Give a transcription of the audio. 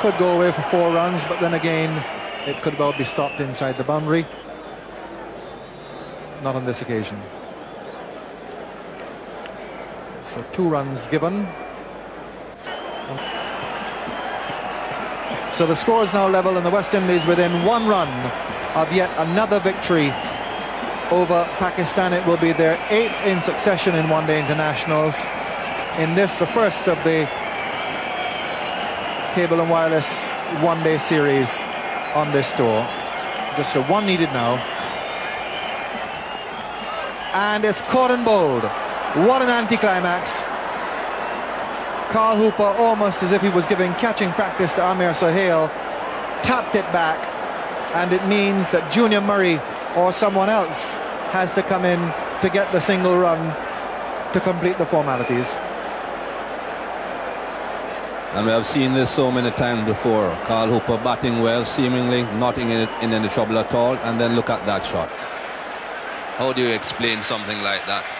could go away for four runs, but then again, it could well be stopped inside the boundary. Not on this occasion. So two runs given. So the score is now level and the West Indies within one run of yet another victory over Pakistan. It will be their eighth in succession in one-day internationals. In this, the first of the cable and wireless one-day series on this tour. Just a one needed now. And it's caught and bowled. What an anticlimax. Carl Hooper, almost as if he was giving catching practice to Aamer Sohail, tapped it back, and it means that Junior Murray or someone else has to come in to get the single run to complete the formalities. And we have seen this so many times before. Carl Hooper batting well, seemingly not in, in any trouble at all, and then look at that shot. How do you explain something like that?